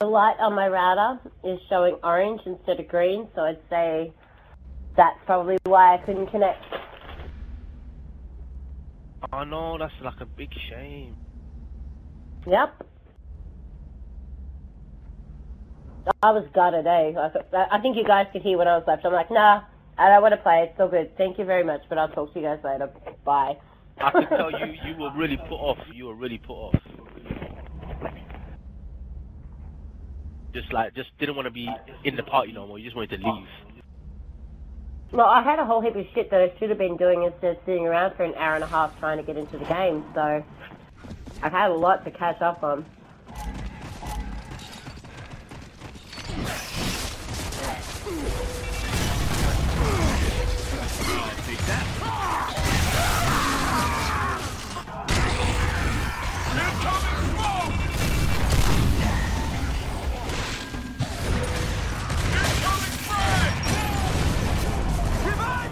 the light on my router is showing orange instead of green, so I'd say that's probably why I couldn't connect. Oh no, that's like a big shame. Yep. I was gutted, eh? I, I think you guys could hear when I was left. I'm like, nah, I don't want to play. It's all good. Thank you very much, but I'll talk to you guys later. Bye. I can tell you, you were really put off. You were really put off. Just like, just didn't want to be in the party no more. You just wanted to leave. Well, I had a whole heap of shit that I should have been doing instead of sitting around for an hour and a half trying to get into the game, so I've had a lot to catch up on.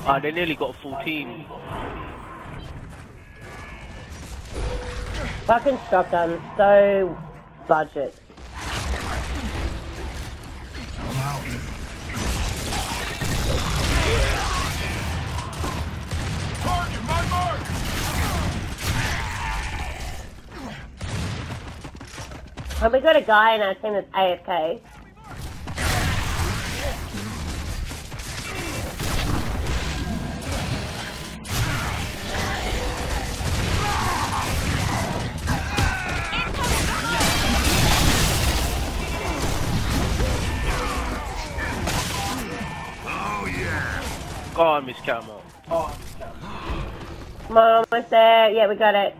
Ah, they nearly got a full team. Fucking shotgun, so budget. Target! And we got a guy in our team that's AFK. Go on, Miss Camo. Come on, almost there. Yeah, we got it.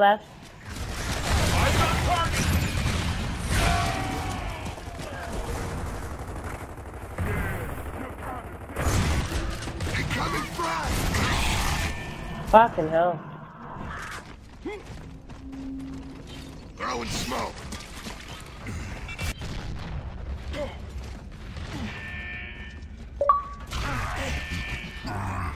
Left. I got target! Incoming frag! Fucking hell. Throwing smoke!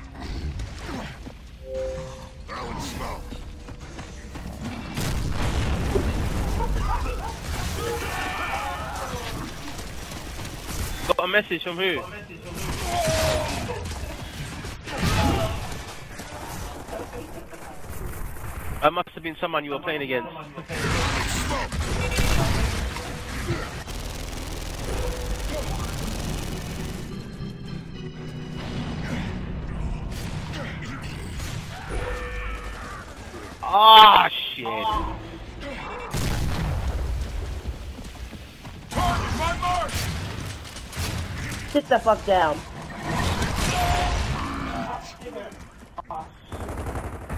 A message from who? That must have been someone you were playing against. Ah, shit. Target, my mark! Sit the fuck down.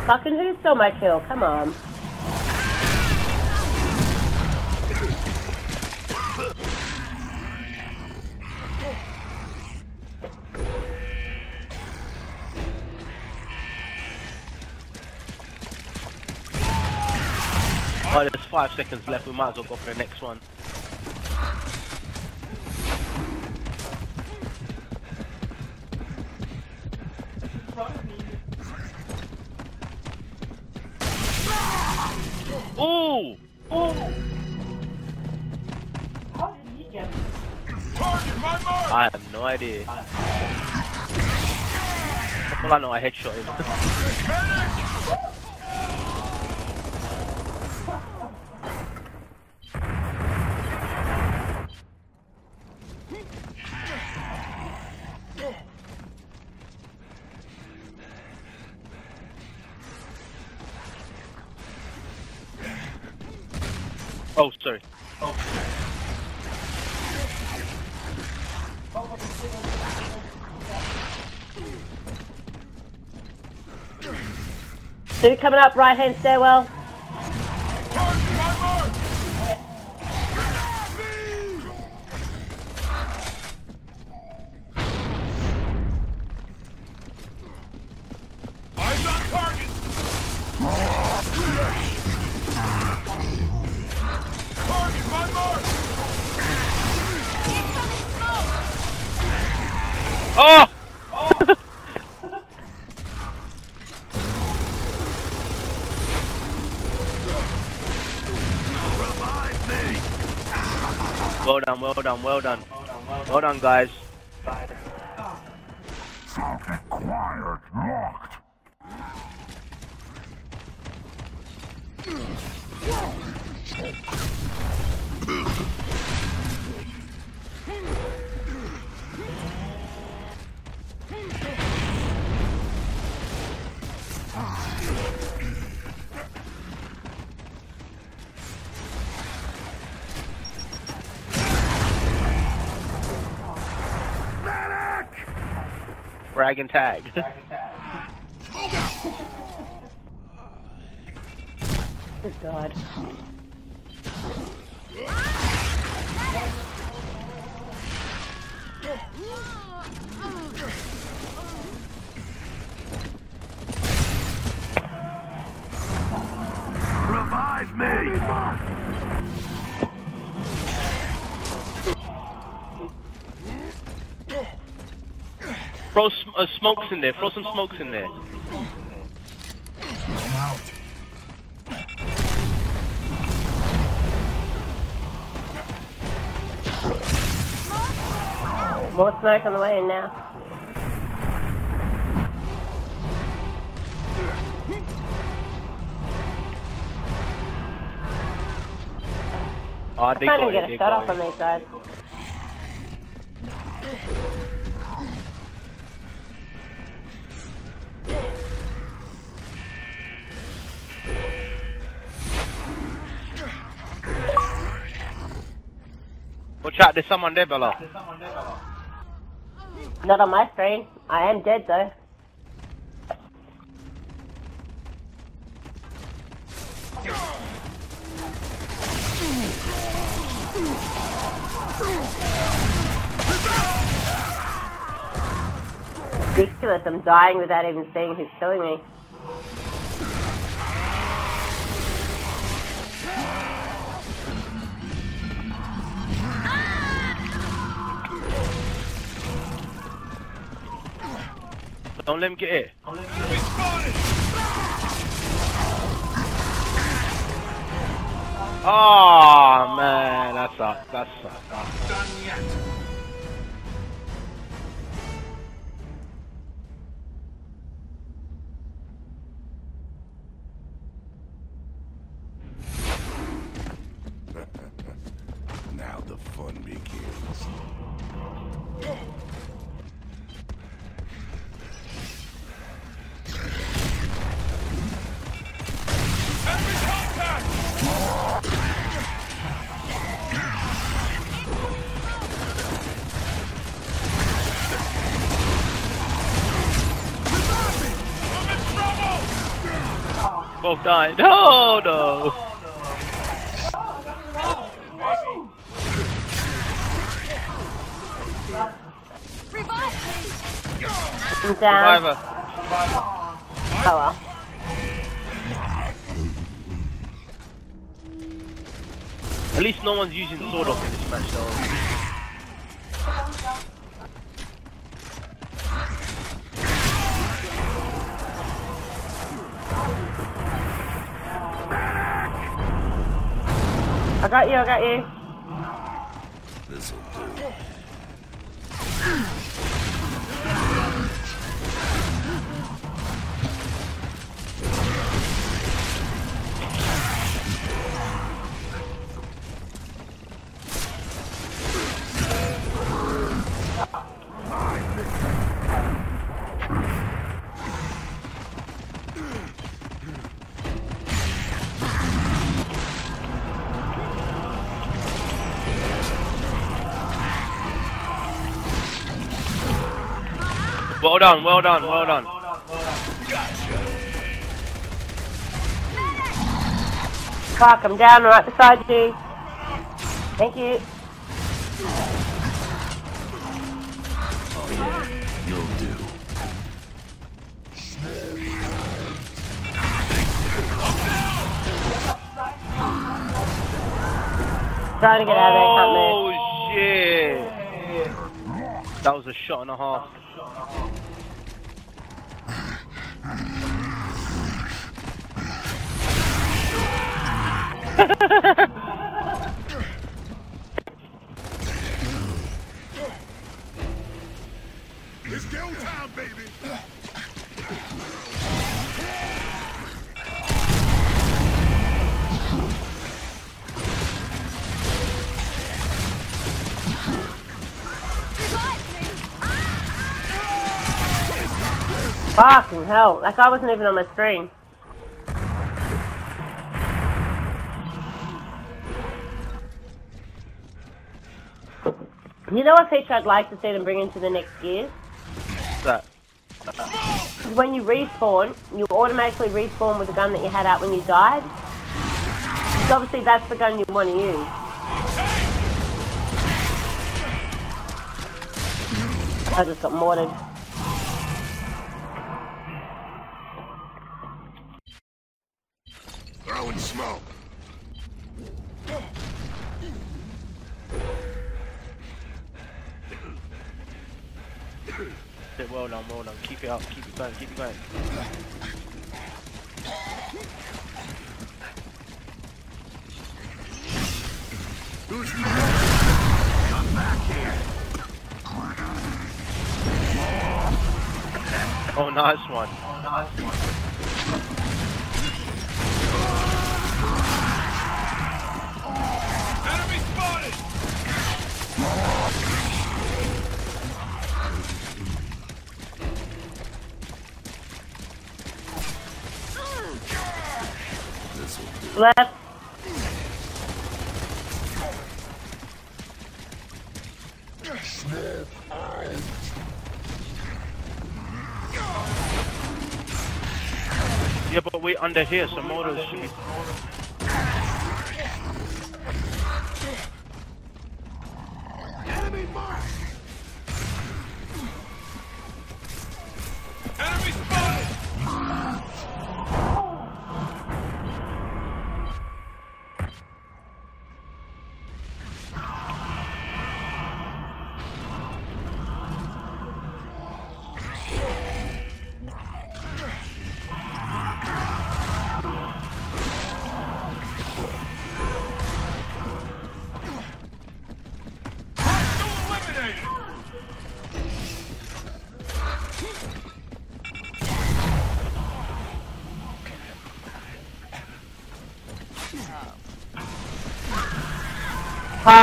Fucking who stole my kill? Come on. Oh, there's five seconds left. We might as well go for the next one. I have no idea. All I know, I headshot him. oh, sorry. Dude coming up right hand stairwell. Target my mark! Eyes on target! Target my mark! Oh! well done, well done, well done. Well done, guys. Rag and tag. Oh god. Uh, smokes in there. Throw some smokes in there. More smoke on the way in now. Oh, they Trying got to get a shot off on these guys. Out, there's someone there, below. Not on my screen. I am dead though. Ridiculous, I'm dying without even seeing who's killing me. Don't let him get it. Oh ah, man, that sucks. That sucks. Both died. Oh, no, no. I'm down. Survivor. Oh well. At least no one's using sawed off in this match, though. Got you, I got you. Well done, well done, well done. Fuck, I'm down right beside you. Thank you. Oh yeah, you'll do. Trying to get out of there, can't move. Oh shit! That was a shot and a half. It's go time, baby. Fucking hell, that guy wasn't even on my screen. You know what feature I'd like to see them bring into the next gears? That. When you respawn, you automatically respawn with the gun that you had out when you died. So obviously that's the gun you want to use. I just got mortared. Throwing smoke. Shit, well done, well done. Keep it up, keep it going, keep it going. Who's Come back here. Oh, nice one. Oh, Enemy Left. Yeah, but we're under here, so motors should be.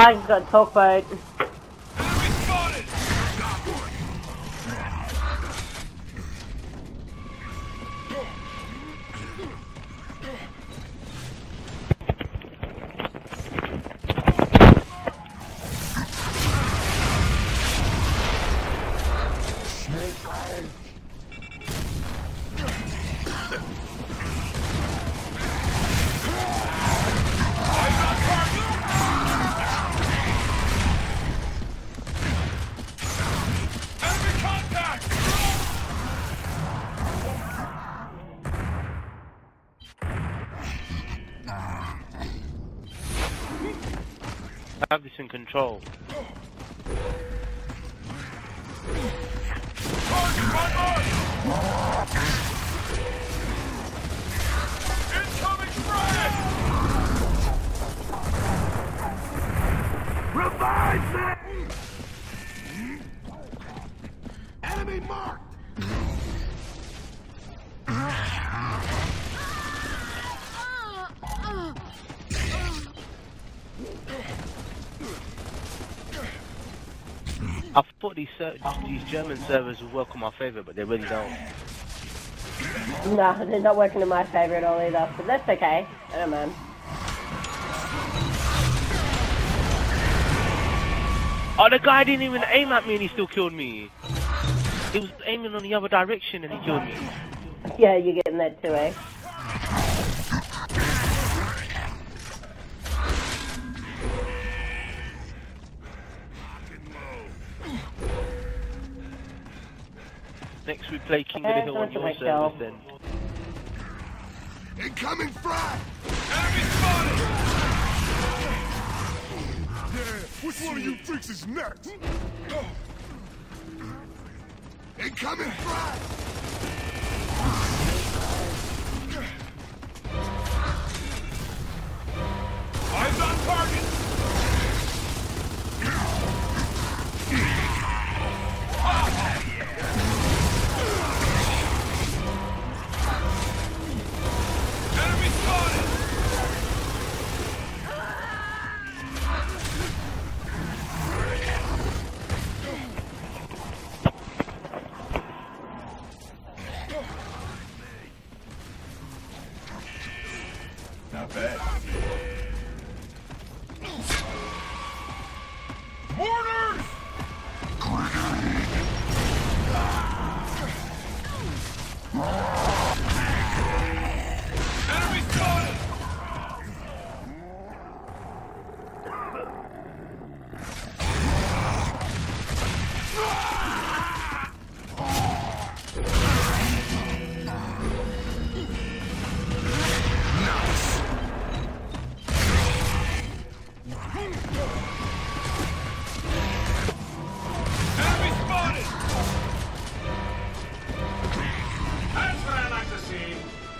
Hard got talk boat. In control. Mark. Revive them. Enemy marked. Thought these ser- these German servers would work on my favor, but they really don't. No, they're not working in my favour at all either, but that's okay. I don't mind. Oh, the guy didn't even aim at me and he still killed me. He was aiming on the other direction and he killed me. Yeah, you're getting that too, eh? Next we play King of the Hill on that's your what I service felt. then. Incoming frag! Enemy spotted! Yeah, which one of you freaks is next? Incoming frag! Eyes on target!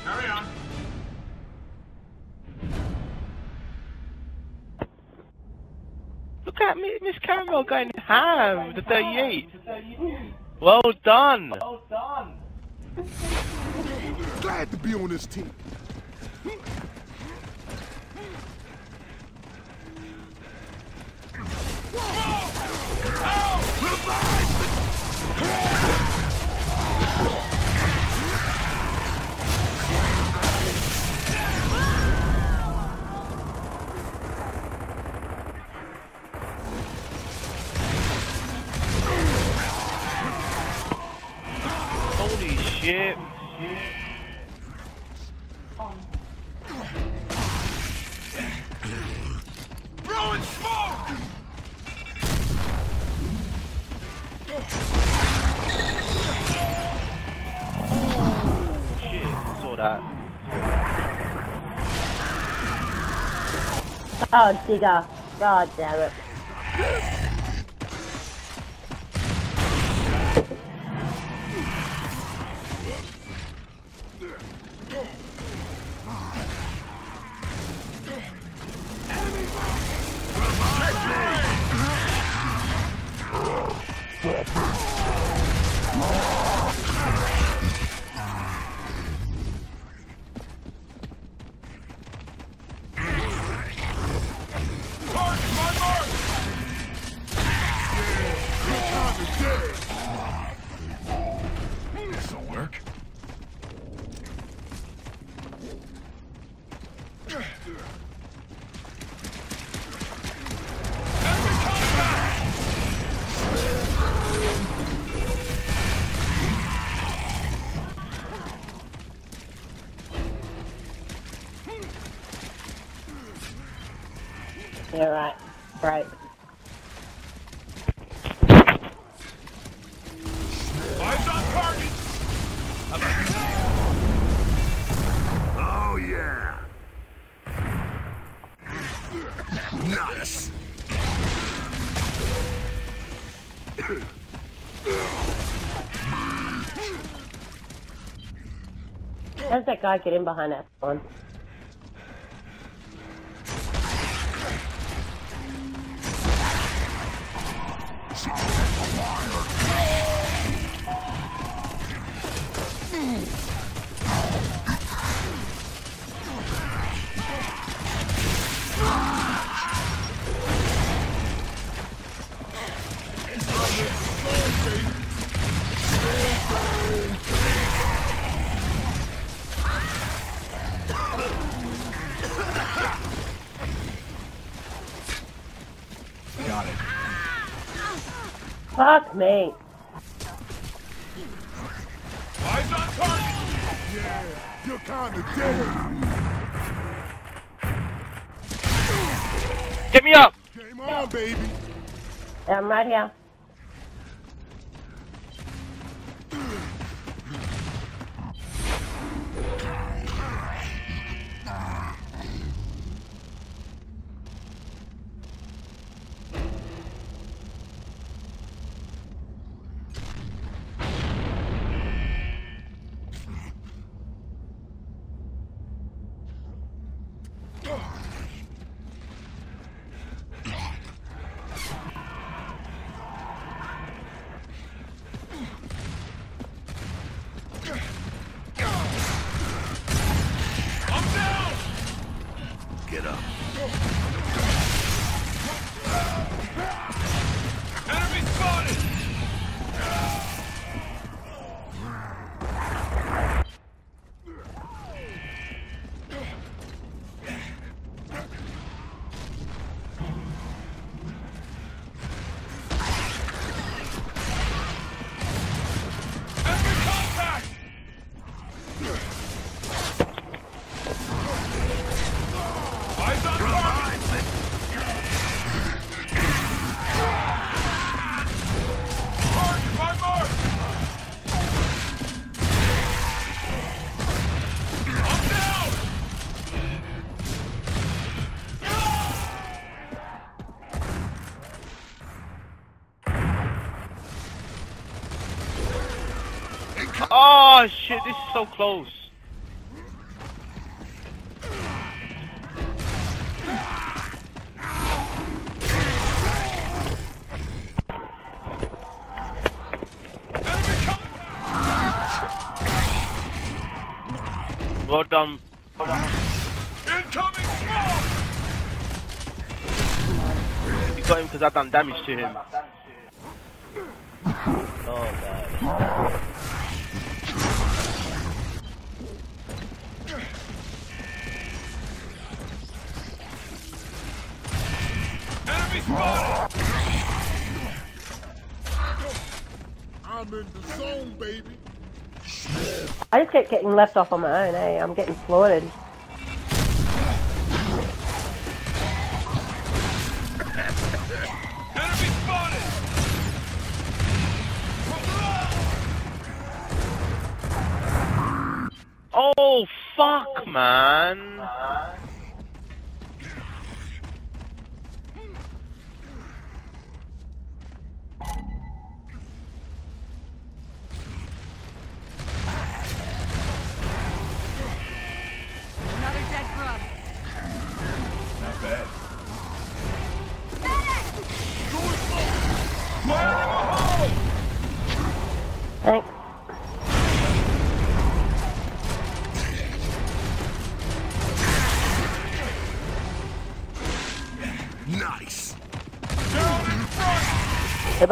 Carry on. Look at Mi- Miss Karamell going ham with the 38. Well done. Well done. Glad to be on this team. Holy shit. Throwing smoke! Shit, saw that. Oh, digger. God damn it. Nice. How's that guy get in behind that one? Fuck me. Eyes on target! Yeah, you're kinda dead. Get me up! Game on, baby. Yeah, I'm right here. This is so close. Well done. Incoming smoke! You got him because I've done damage to him. Oh god. Enemy spotted! I'm in the zone, baby. I just kept getting left off on my own, eh? I'm getting slaughtered. Oh fuck, man.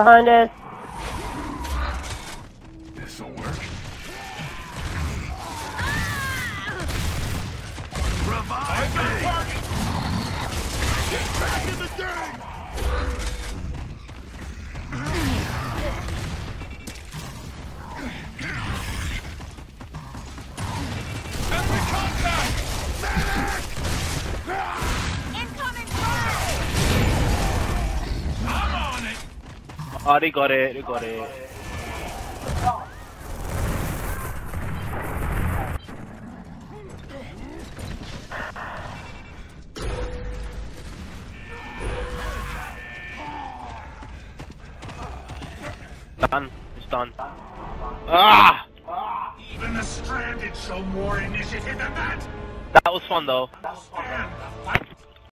Behind us. Oh, they got it. They got it. Done. It's done. Ah! Even the stranded show more initiative than that! That was fun though. Stand the fight